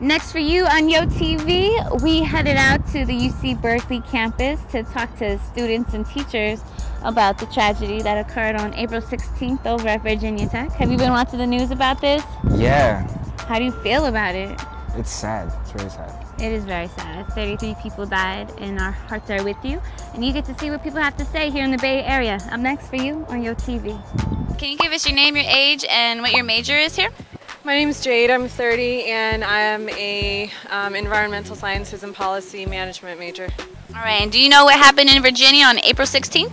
Next for you on Yo TV, we headed out to the UC Berkeley campus to talk to students and teachers about the tragedy that occurred on April 16th over at Virginia Tech. Have you been watching the news about this? Yeah. How do you feel about it? It's sad. It's really sad. It is very sad. 33 people died, and our hearts are with you. And you get to see what people have to say here in the Bay Area. Up next for you on Yo TV. Can you give us your name, your age, and what your major is here? My name is Jade. I'm 30 and I'm a um, environmental sciences and policy management major. All right. And do you know what happened in Virginia on April 16th?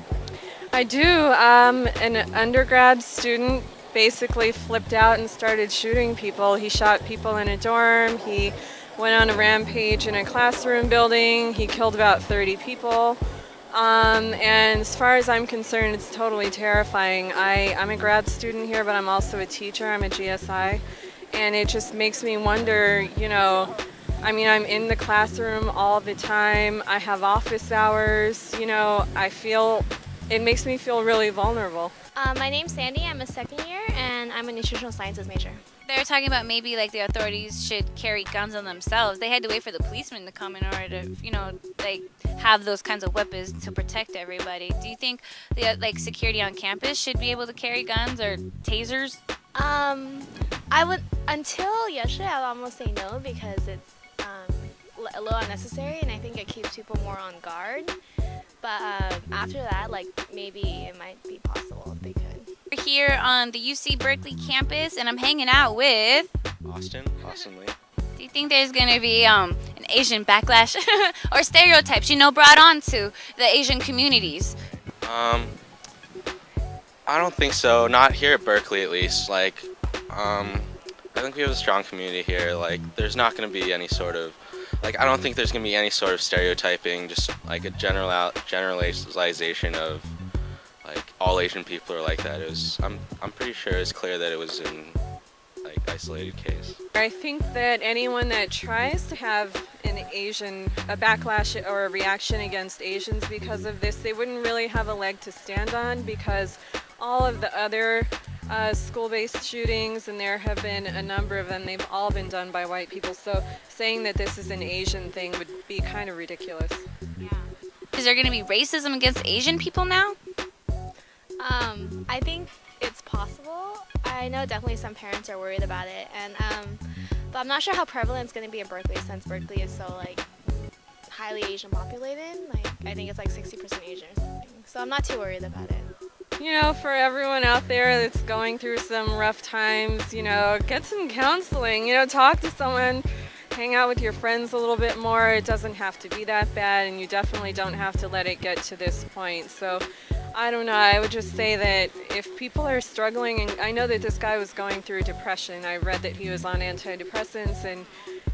I do. Um, an undergrad student basically flipped out and started shooting people. He shot people in a dorm. He went on a rampage in a classroom building. He killed about 30 people. Um, and as far as I'm concerned, it's totally terrifying. I, I'm a grad student here, but I'm also a teacher. I'm a GSI. And it just makes me wonder, you know, I mean, I'm in the classroom all the time. I have office hours. You know, I feel, it makes me feel really vulnerable. Uh, my name's Sandy. I'm a second year, I'm a nutritional sciences major. They were talking about maybe like the authorities should carry guns on themselves. They had to wait for the policemen to come in order to, you know, like have those kinds of weapons to protect everybody. Do you think the like security on campus should be able to carry guns or tasers? Um, I would until yesterday. I'd almost say no because it's um, a little unnecessary, and I think it keeps people more on guard. But um, after that, like maybe it might be possible if they could. We're here on the UC Berkeley campus, and I'm hanging out with Austin, Austin Lee. Do you think there's gonna be um, an Asian backlash or stereotypes, you know, brought on to the Asian communities? Um, I don't think so. Not here at Berkeley, at least. Like, um, I think we have a strong community here. Like, there's not going to be any sort of, like, I don't think there's going to be any sort of stereotyping. Just like a general generalization of, like, all Asian people are like that. It was. I'm. I'm pretty sure it's clear that it was in, like, isolated case. I think that anyone that tries to have an Asian, a backlash or a reaction against Asians because of this, they wouldn't really have a leg to stand on because all of the other uh, school-based shootings, and there have been a number of them, they've all been done by white people. So saying that this is an Asian thing would be kind of ridiculous. Yeah. Is there going to be racism against Asian people now? Um, I think it's possible. I know definitely some parents are worried about it, and um, but I'm not sure how prevalent it's going to be in Berkeley since Berkeley is so like highly Asian populated. Like I think it's like 60% Asian or something. So I'm not too worried about it you know, for everyone out there that's going through some rough times, you know, get some counseling, you know, talk to someone, hang out with your friends a little bit more. It doesn't have to be that bad, and you definitely don't have to let it get to this point. So, I don't know, I would just say that if people are struggling, and I know that this guy was going through depression, I read that he was on antidepressants and,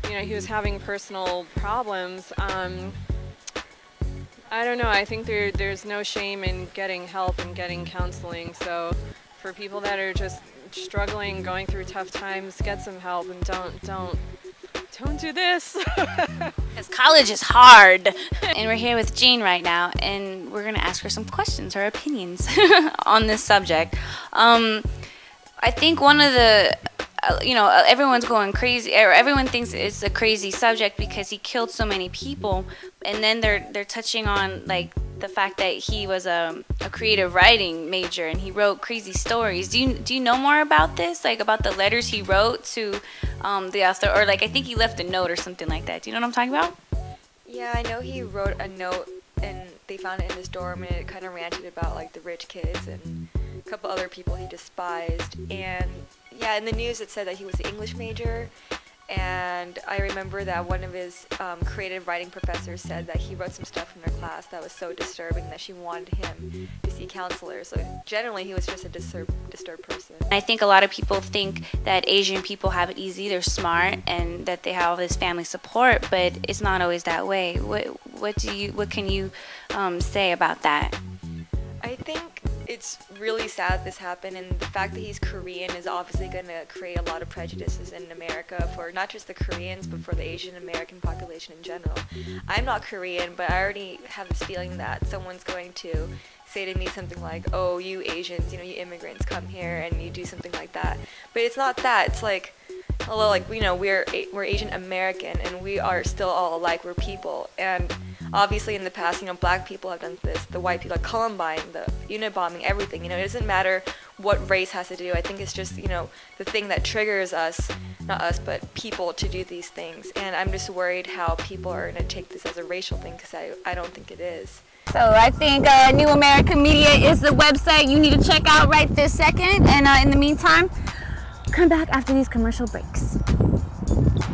you know, he was having personal problems. Um, I don't know. I think there, there's no shame in getting help and getting counseling. So for people that are just struggling, going through tough times, get some help and don't don't don't do this. Because college is hard. and we're here with Jean right now, and we're gonna ask her some questions, her opinions on this subject. Um, I think one of the uh, you know, uh, everyone's going crazy, or everyone thinks it's a crazy subject because he killed so many people, and then they're they're touching on like the fact that he was a, a creative writing major and he wrote crazy stories. Do you do you know more about this, like about the letters he wrote to um, the author, or like I think he left a note or something like that? Do you know what I'm talking about? Yeah, I know he wrote a note and they found it in his dorm and it kind of ranted about like the rich kids and a couple other people he despised and yeah, in the news it said that he was an English major, and I remember that one of his um, creative writing professors said that he wrote some stuff in her class that was so disturbing that she wanted him to see counselors. So generally, he was just a disturbed, disturbed person. I think a lot of people think that Asian people have it easy, they're smart, and that they have all this family support, but it's not always that way. What what do you what can you um, say about that? I think it's really sad this happened, and the fact that he's Korean is obviously going to create a lot of prejudices in America for not just the Koreans, but for the Asian American population in general. I'm not Korean, but I already have this feeling that someone's going to say to me something like, oh, you Asians, you know, you immigrants come here and you do something like that. But it's not that. It's like, although like you know we're we're Asian American and we are still all alike. We're people, and obviously in the past, you know, black people have done this. The white people, like Columbine, the unit bombing, everything. You know, it doesn't matter what race has to do. I think it's just you know the thing that triggers us, not us, but people to do these things. And I'm just worried how people are gonna take this as a racial thing because I I don't think it is. So I think uh, New America Media is the website you need to check out right this second. And uh, in the meantime, come back after these commercial breaks.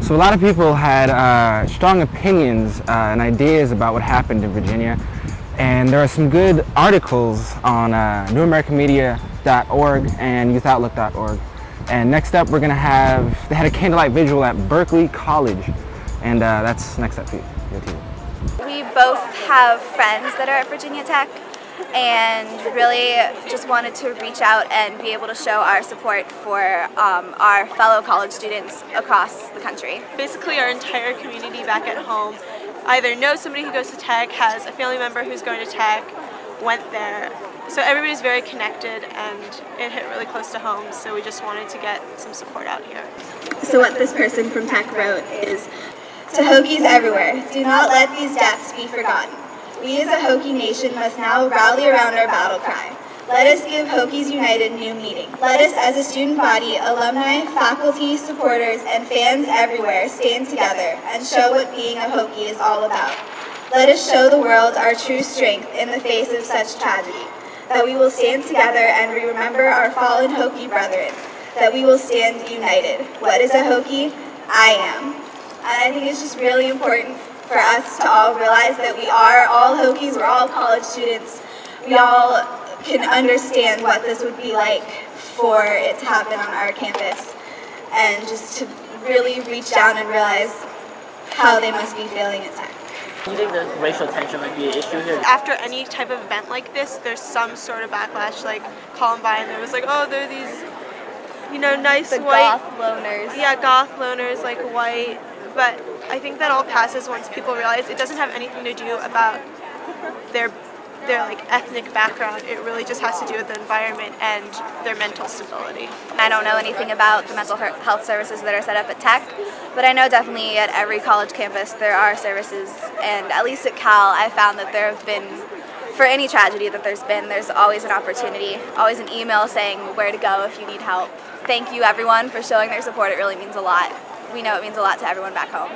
So a lot of people had uh, strong opinions uh, and ideas about what happened in Virginia. And there are some good articles on uh, newamericamedia.org and youthoutlook.org. And next up, we're going to have, they had a candlelight vigil at Berkeley College. And uh, that's next up for you. We both have friends that are at Virginia Tech and really just wanted to reach out and be able to show our support for um, our fellow college students across the country. basically our entire community back at home either knows somebody who goes to tech, has a family member who's going to tech, went there. So everybody's very connected and it hit really close to home, so we just wanted to get some support out here. So what this person from Tech wrote is, to Hokies everywhere, do not let these deaths be forgotten. We as a Hokie nation must now rally around our battle cry. Let us give Hokies United new meaning. Let us as a student body, alumni, faculty, supporters, and fans everywhere stand together and show what being a Hokie is all about. Let us show the world our true strength in the face of such tragedy. That we will stand together and remember our fallen Hokie brethren. That we will stand united. What is a Hokie? I am. And I think it's just really important for us to all realize that we are all Hokies, we're all college students. We all can understand what this would be like for it to happen on our campus. And just to really reach down and realize how they must be feeling at Tech. Do you think that racial tension might be an issue here? After any type of event like this, there's some sort of backlash. Like Columbine, there was like, oh, there are these, you know, nice The white, goth loners. yeah, goth loners, like white. But I think that all passes once people realize it doesn't have anything to do about their their like ethnic background. It really just has to do with the environment and their mental stability. I don't know anything about the mental health services that are set up at Tech, but I know definitely at every college campus there are services, and at least at Cal, I found that there have been, for any tragedy that there's been, there's always an opportunity, always an email saying where to go if you need help. Thank you everyone for showing their support, it really means a lot. We know it means a lot to everyone back home.